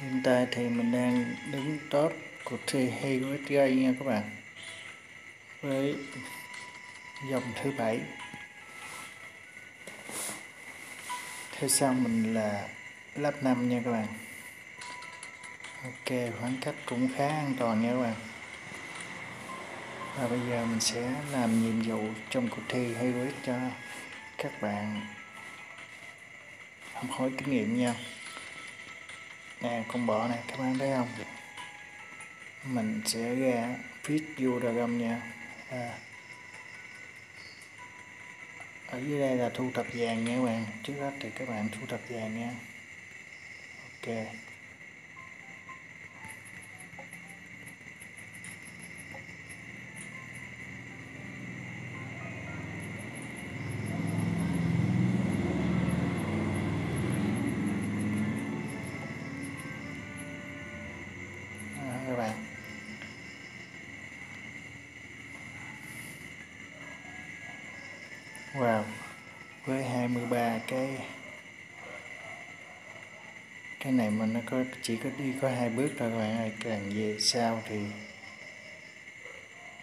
Hiện tại thì mình đang đứng top cuộc thi Hewitt Gay nha các bạn. Với dòng thứ bảy. Theo sau mình là lớp 5 nha các bạn? Ok, khoảng cách cũng khá an toàn nha các bạn. Và bây giờ mình sẽ làm nhiệm vụ trong cuộc thi Hewitt cho các bạn học hỏi kinh nghiệm nha nè, con bọ này các bạn thấy không? Mình sẽ ra fit view dragon nha. À. ở dưới đây là thu thập vàng nha các bạn. Trước hết thì các bạn thu thập vàng nha. Ok các bạn Wow với 23 cái cái này mà nó có, chỉ có đi có hai bước thôi các bạn ơi. Càng về sau thì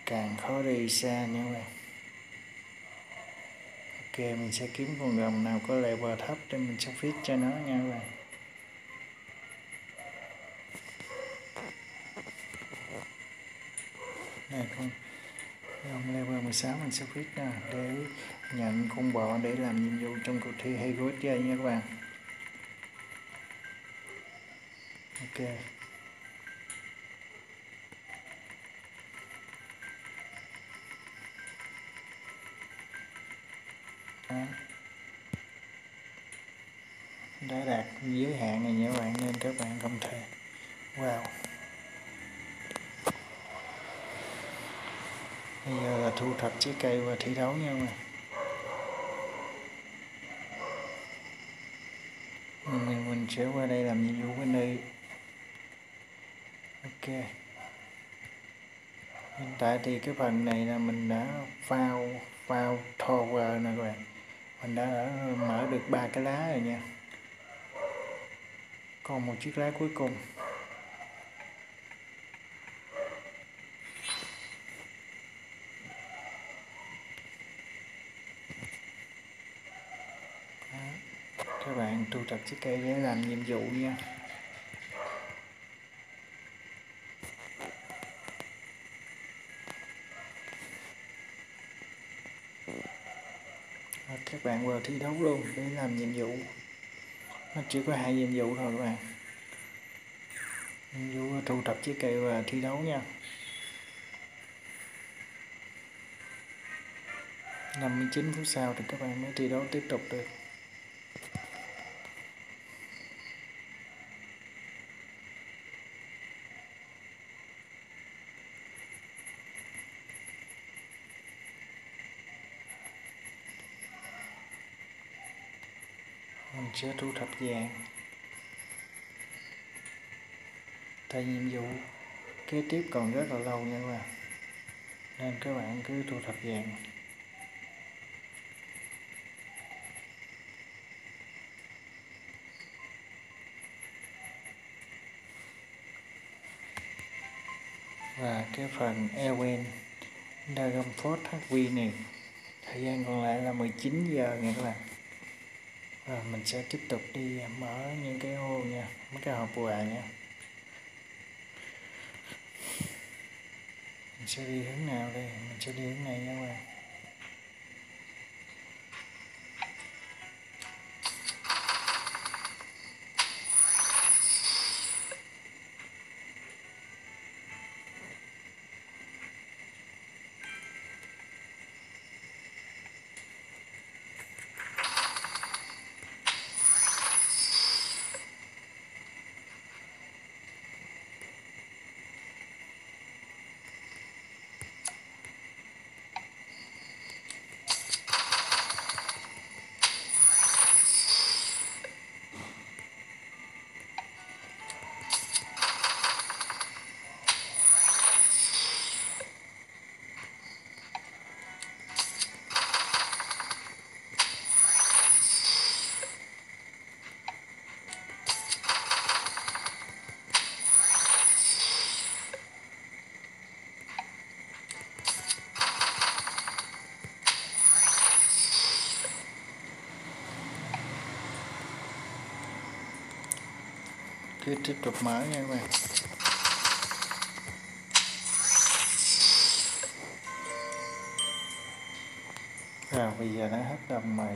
càng khó đi xa nha các bạn. Ok, mình sẽ kiếm con rồng nào có level thấp để mình sẽ fit cho nó nha các bạn. Này không Ông level 16 mình sẽ viết nè để nhận con bọ để làm nhiệm vụ trong cuộc thi hay gối chơi nha các bạn. Ok Đó. đã đạt giới hạn này nha các bạn nên các bạn không thể wow bây giờ là thu thập thi đấu nha mà bạn mình, mình sẽ qua đây làm nhiệm vụ bên đây. Ok. Hiện tại thì cái phần này là mình đã phao phao tower nè các bạn. Mình đã mở được ba cái lá rồi nha. Còn một chiếc lá cuối cùng các bạn thu thập chiếc cây để làm nhiệm vụ nha. À, các bạn vào thi đấu luôn để làm nhiệm vụ. Nó chỉ có hai nhiệm vụ thôi các bạn. Nhiệm vụ thu thập chiếc cây và thi đấu nha. 59 phút sau thì các bạn mới thi đấu tiếp tục được. Sẽ thu thập vàng. Tại nhiệm vụ kế tiếp còn rất là lâu nha các bạn. Nên các bạn cứ thu thập vàng. Và cái phần Ewen Dragon Force HV này, thời gian còn lại là 19 giờ nha các bạn rồi mình sẽ tiếp tục đi mở những cái ô nha, mấy cái hộp quà nha. Mình sẽ đi hướng nào đây? Mình sẽ đi hướng này nha các bạn. Cứ tiếp tục mở nha các bạn. Rồi, bây giờ nó hết đầm mày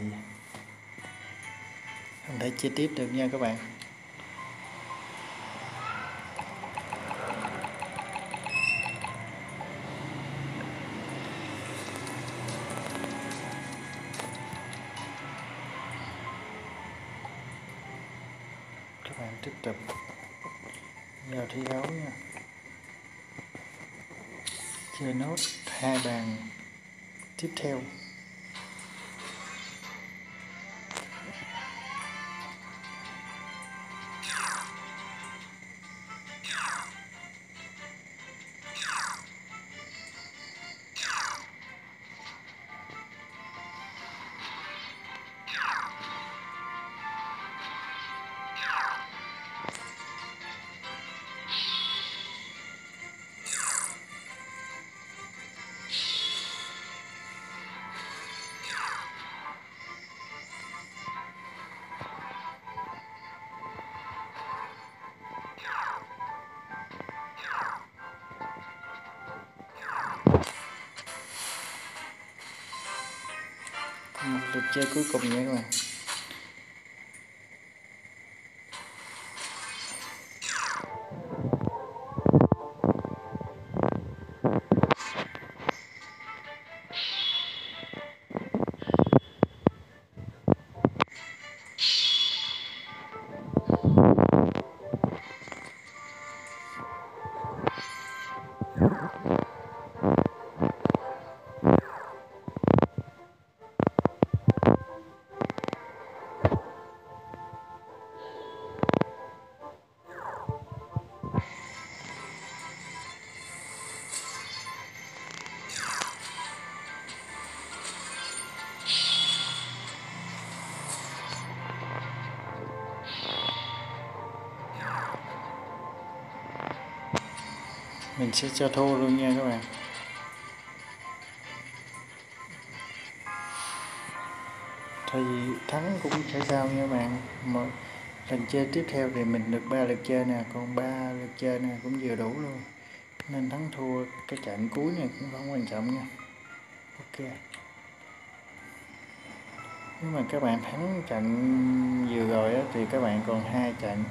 không thể chi tiếp được nha các bạn. Tiếp tục. Vào thi đấu nha. Chơi nốt hai bàn tiếp theo. Chơi cuối cùng nha các bạn. Mình sẽ cho thua luôn nha các bạn. Thì thắng cũng sẽ sao nha các bạn. Một lần chơi tiếp theo thì mình được ba lượt chơi nè còn ba lượt chơi nè cũng vừa đủ luôn. Nên thắng thua cái trận cuối này cũng không quan trọng nha. Ok. Nếu mà các bạn thắng trận vừa rồi á, thì các bạn còn hai trận.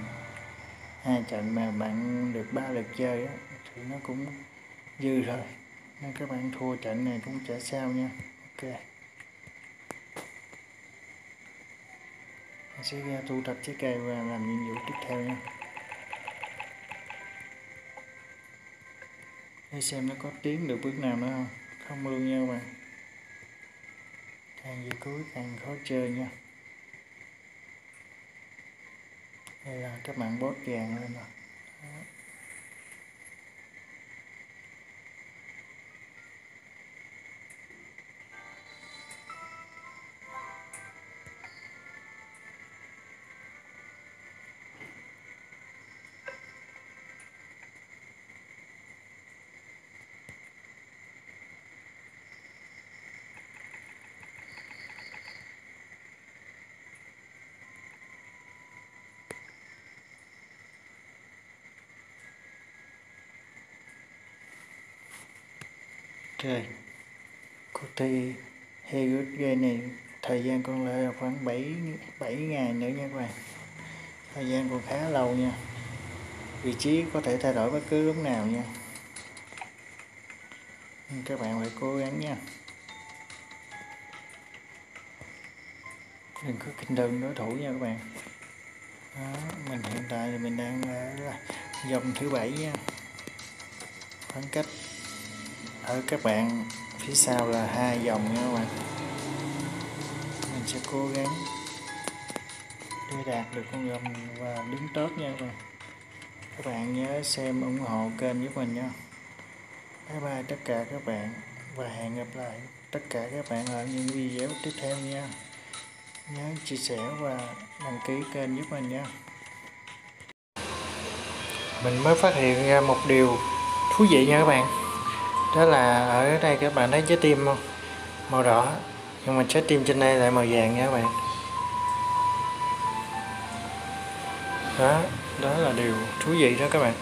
Hai trận mà bạn được ba lượt chơi á, thì nó cũng dư rồi. Nên các bạn thua trận này cũng chả sao nha. Ok. Mình sẽ ra thu thập trái cây và làm nhiệm vụ tiếp theo nha. Để xem nó có tiến được bước nào nữa không. Không luôn nha các bạn. Càng về cuối càng khó chơi nha. Đây là các bạn bót vàng lên rồi trời Cuộc thi Hegut Game này thời gian còn lại là khoảng 7 7 ngày nữa nha các bạn. Thời gian còn khá lâu nha. Vị trí có thể thay đổi bất cứ lúc nào nha. Nhưng các bạn phải cố gắng nha. Đừng có kinh đơn đối thủ nha các bạn. Đó, mình hiện tại thì mình đang ở dòng thứ bảy nha. Khoảng cách ở các bạn, phía sau là hai dòng nha các bạn. Mình sẽ cố gắng để đạt được con rồng và đứng tốt nha các bạn. Các bạn nhớ xem ủng hộ kênh giúp mình nha. Bye bye tất cả các bạn và hẹn gặp lại tất cả các bạn ở những video tiếp theo nha. Nhớ chia sẻ và đăng ký kênh giúp mình nha. Mình mới phát hiện ra một điều thú vị nha các bạn đó là ở đây các bạn thấy trái tim không? Màu đỏ. Nhưng mà trái tim trên đây lại màu vàng nha các bạn. Đó đó là điều thú vị đó các bạn.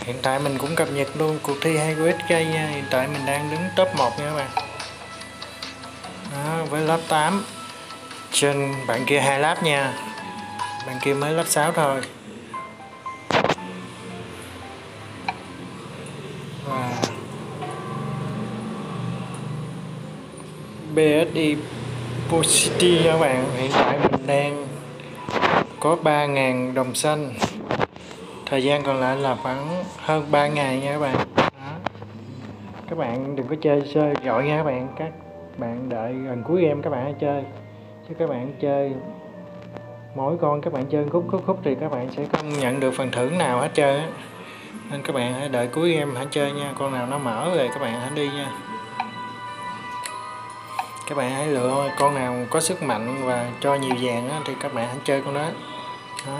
Hiện tại mình cũng cập nhật luôn cuộc thi hay của SK nha. Hiện tại mình đang đứng top 1 nha các bạn. Đó, với lớp 8 trên bạn kia hai lớp nha. Bạn kia mới lớp 6 thôi. BSI Posity nha các bạn. Hiện tại mình đang có 3.000 đồng xanh. Thời gian còn lại là khoảng hơn 3 ngày nha các bạn. Đó. các bạn đừng có chơi chơi gọi nha các bạn. Các bạn đợi gần cuối game các bạn hãy chơi. Chứ các bạn chơi, mỗi con các bạn chơi khúc khúc khúc thì các bạn sẽ không nhận được phần thưởng nào hết trơn á. Nên các bạn hãy đợi cuối game hãy chơi nha. Con nào nó mở rồi các bạn hãy đi nha các bạn hãy lựa con nào có sức mạnh và cho nhiều vàng á, thì các bạn hãy chơi con đó. Đó.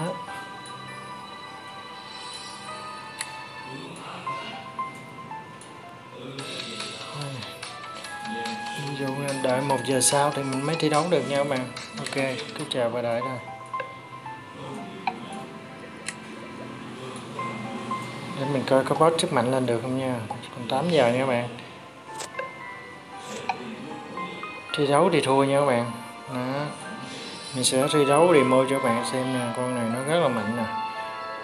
Ví dụ đợi một giờ sau thì mình mới thi đấu được nha các bạn. Ok cứ chờ và đợi thôi. Để mình coi có boss sức mạnh lên được không nha. Còn 8 giờ nha các bạn. Thi đấu thì thua nha các bạn. Đó. Mình sẽ thi đấu demo cho các bạn xem nè, con này nó rất là mạnh nè.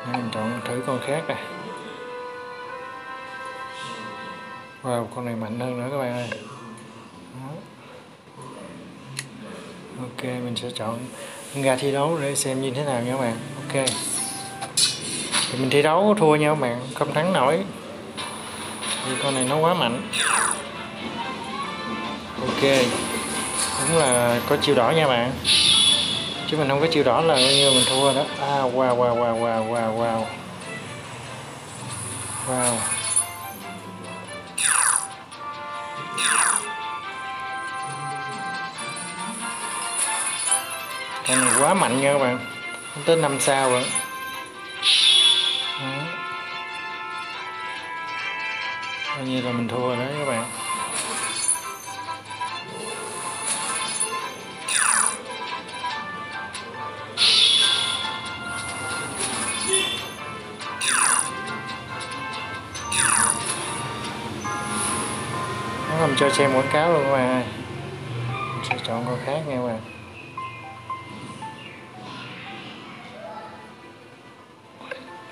Để mình chọn thử con khác nè wow, con này mạnh hơn nữa các bạn ơi. Đó. ok, mình sẽ chọn ra thi đấu để xem như thế nào nha các bạn. Ok. Thì mình thi đấu thua nha các bạn, không thắng nổi. Vì con này nó quá mạnh. Ok đúng là có chiều đỏ nha bạn. Chứ mình không có chiều đỏ là coi như mình thua đó. À wow wow wow wow wow wow. Wow. Cái này quá mạnh nha các bạn. Tới năm sao rồi. Coi như là mình thua rồi đó các bạn. Không cho xem quảng cáo luôn các bạn ơi mình sẽ chọn con khác nha các bạn.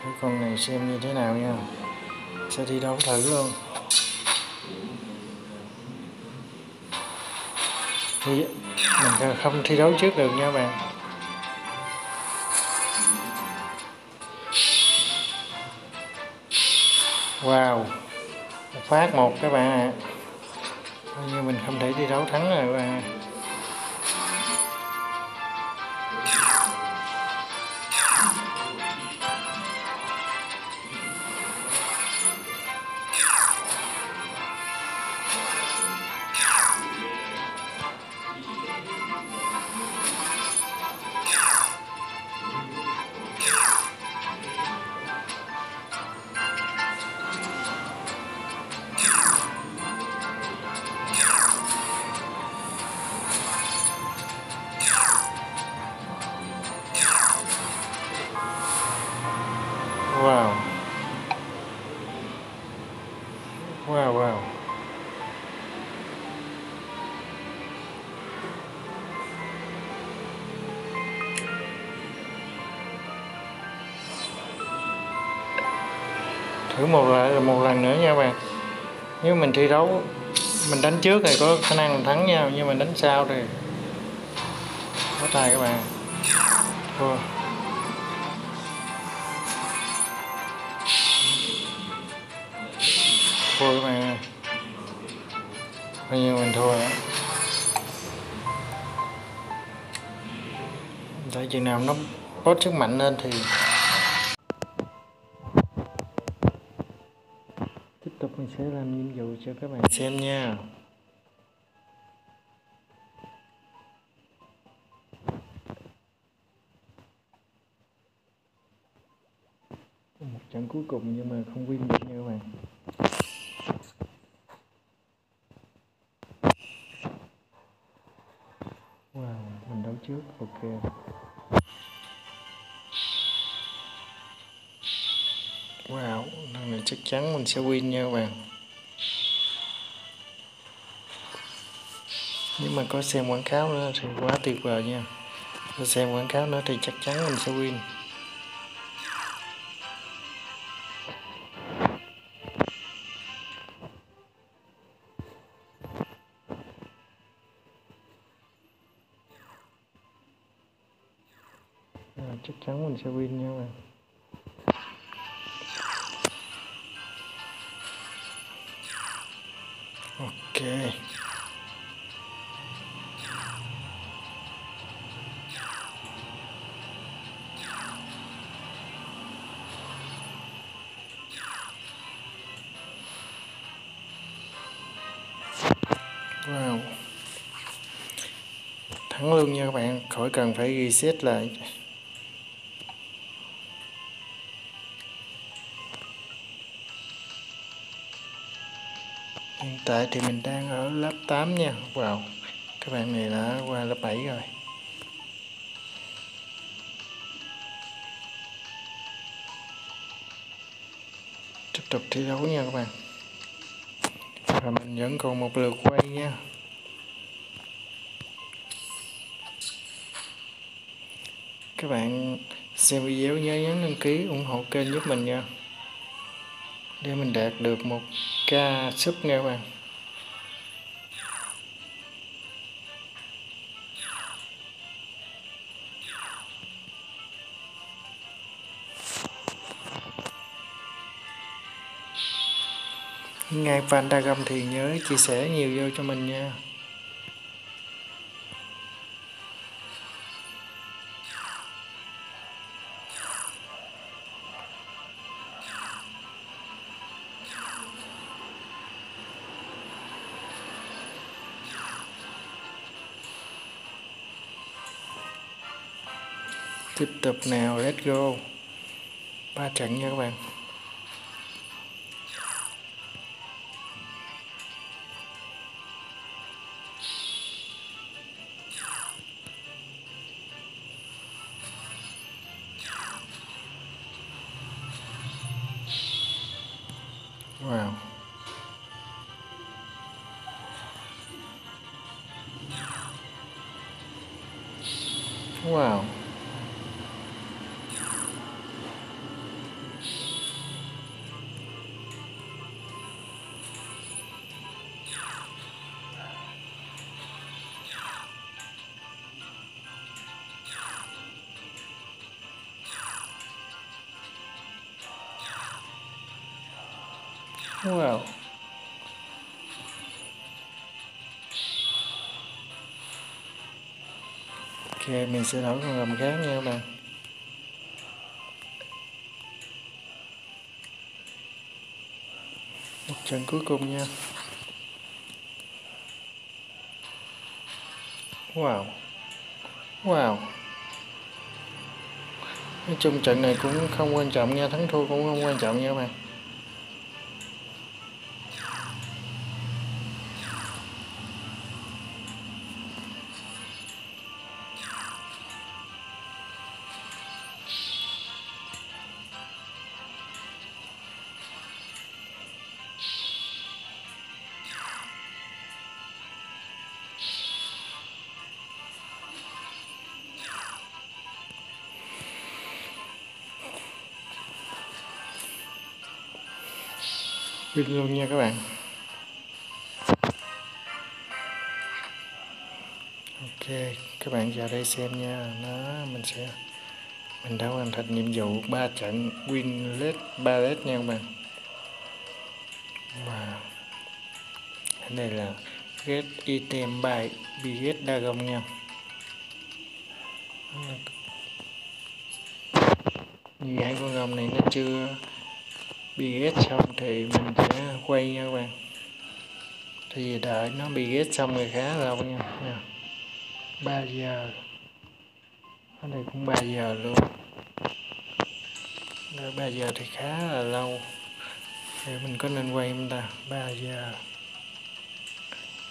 Cái con này xem như thế nào nha. Sẽ thi đấu thử luôn. Thì mình không thi đấu trước được nha các bạn. Wow. Phát một các bạn ạ. à như mình không thể thi đấu thắng rồi các Thử một lần một lần nữa nha bạn. Nếu mình thi đấu, mình đánh trước thì có khả năng thắng nhau, nhưng mà đánh sau thì có tài các bạn. Thua. thua các bạn ơi coi như mình thua đó tại chừng nào nó bớt sức mạnh lên thì sẽ làm nhiệm vụ cho các bạn. Xem nha. Một trận cuối cùng nhưng mà không win được nha các bạn. Wow mình đấu trước ok chắc chắn mình sẽ win nha các bạn. Nếu mà có xem quảng cáo nữa thì quá tuyệt vời nha. Có xem quảng cáo nữa thì chắc chắn mình sẽ win. À, chắc chắn mình sẽ win nha các bạn. Wow. Thắng luôn nha các bạn. Khỏi cần phải reset lại. Hiện tại thì mình đang ở lớp 8 nha. Wow. Các bạn này đã qua lớp 7 rồi. Tiếp tục thi đấu nha các bạn và mình vẫn còn một lượt quay nha. Các bạn xem video nhớ nhấn đăng ký ủng hộ kênh giúp mình nha. Để mình đạt được một ca sub nha các bạn. Ngài Pantagam thì nhớ chia sẻ nhiều vô cho mình nha. Tiếp tục nào, let's go. Ba trận nha các bạn. Wow. Wow. Ok, mình sẽ thử con gầm khác nha các bạn. Một trận cuối cùng nha. Wow. Wow. Nói chung trận này cũng không quan trọng nha, thắng thua cũng không quan trọng nha các bạn. Pin luôn nha các bạn. Ok, các bạn vào đây xem nha. Nó, mình sẽ, mình đã hoàn thành nhiệm vụ 3 trận win led 3 led nha các bạn. Và đây là get item by biggest dragon nha. Vì hai con rồng này nó chưa bị ghét xong thì mình sẽ quay nha các bạn. Thì đợi nó bị ghét xong rồi khá lâu nha. Nha 3 giờ. Ở đây cũng 3 giờ luôn. Đợi 3 giờ thì khá là lâu. Thì mình có nên quay không ta? 3 giờ.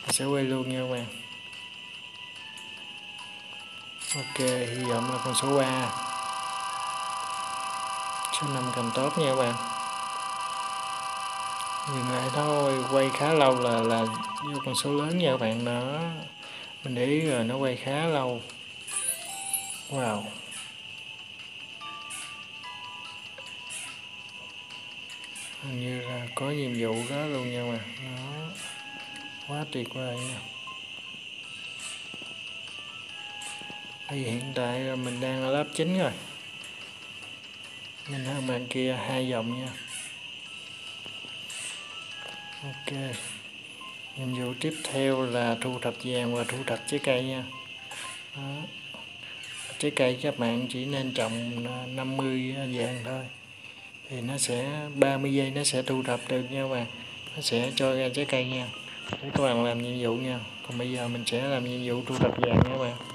Mình sẽ quay luôn nha các bạn. Ok, hy vọng là con số 3 số 5 cầm tốt nha các bạn dừng lại thôi, quay khá lâu là là vô con số lớn nha các bạn, đó. Mình để ý rồi, nó quay khá lâu. Wow. Hình như là có nhiệm vụ đó luôn nha mà nó quá tuyệt vời nha. Thì hiện tại mình đang ở lớp 9 rồi. Mình hơn bạn kia hai dòng nha ok. Nhiệm vụ tiếp theo là thu thập vàng và thu thập trái cây nha. Đó. trái cây các bạn chỉ nên trồng à, 50 vàng thôi. Thì nó sẽ 30 giây nó sẽ thu thập được nha bạn. Nó sẽ cho ra trái cây nha. Để các bạn làm nhiệm vụ nha. Còn bây giờ mình sẽ làm nhiệm vụ thu thập vàng nha các bạn.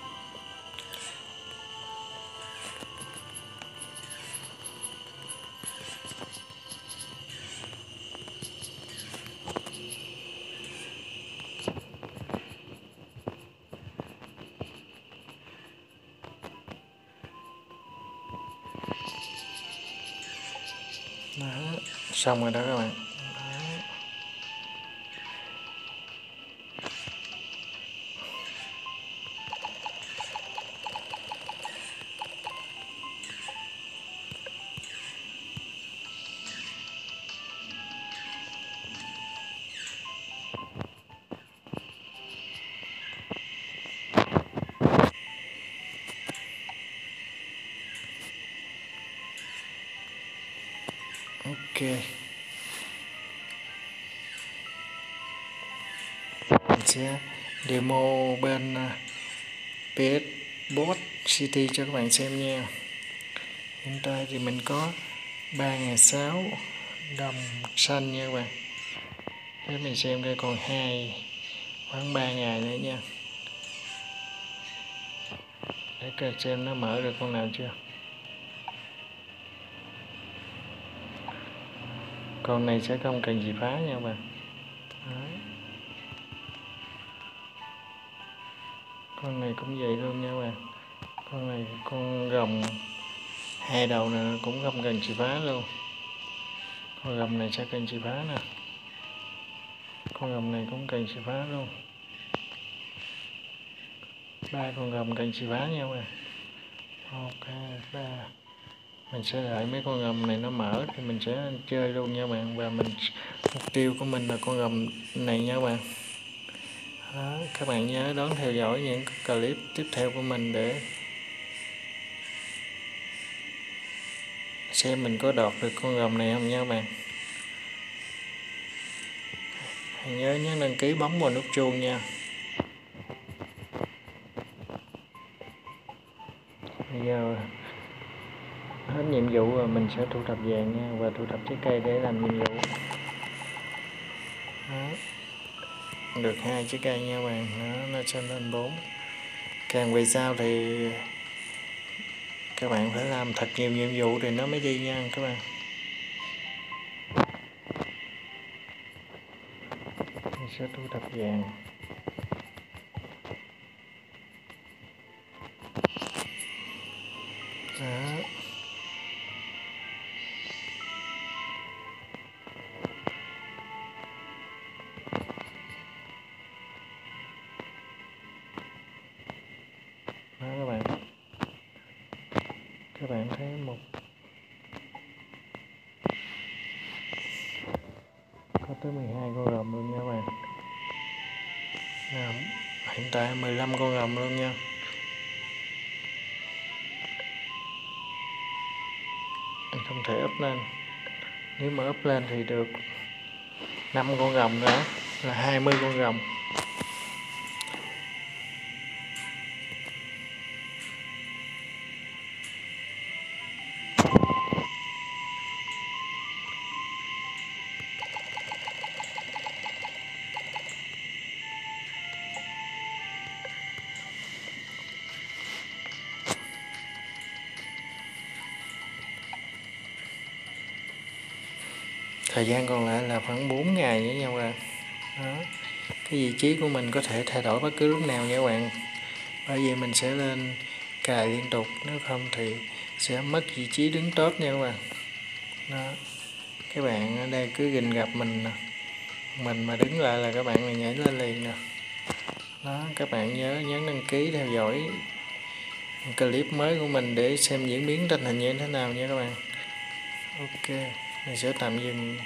Xong rồi đó các bạn đó. ok sẽ demo bên à, PS Bot City cho các bạn xem nha. Hiện tại thì mình có 3.600 đồng xanh nha các bạn. Để mình xem coi còn hai, khoảng 3 ngày nữa nha. Để coi xem nó mở được con nào chưa. Con này sẽ không cần gì phá nha các bạn. Đấy. Con này cũng vậy luôn nha các bạn. Con này con rồng hai đầu này cũng gầm cần chìa phá luôn. Con rồng này sẽ cần chìa phá nè. Con rồng này cũng cần chìa phá luôn. Ba con rồng cần chìa phá nha các bạn. Ok, ba. Mình sẽ đợi mấy con rồng này nó mở thì mình sẽ chơi luôn nha bạn. Và mình, mục tiêu của mình là con rồng này nha bạn đó, các bạn nhớ đón theo dõi những clip tiếp theo của mình để xem mình có đọt được con rồng này không nha các bạn hãy nhớ nhấn đăng ký bấm vào nút chuông nha. Bây giờ hết nhiệm vụ rồi mình sẽ thu thập vàng nha và thu thập trái cây để làm nhiệm vụ. Đó được hai chiếc cây nha bạn đó, nó sẽ lên 4 càng về sau thì các bạn phải làm thật nhiều nhiệm vụ thì nó mới đi nha các bạn. Mình sẽ thu thập vàng. Các bạn thấy một có tới 12 con rồng luôn nha các bạn. Nào, hiện tại 15 con rồng luôn nha. Anh không thể up lên. Nếu mà up lên thì được 5 con rồng nữa là 20 con rồng. Thời gian còn lại là khoảng 4 ngày với nhau rồi đó. Cái vị trí của mình có thể thay đổi bất cứ lúc nào nha các bạn. Bởi vì mình sẽ lên cài liên tục, nếu không thì sẽ mất vị trí đứng top nha các bạn. Đó. Các bạn ở đây cứ gìn gặp mình nè. Mình mà đứng lại là các bạn này nhảy lên liền nè. Đó, các bạn nhớ nhấn đăng ký theo dõi clip mới của mình để xem diễn biến tình hình như thế nào nha các bạn. Ok mình sẽ tạm dừng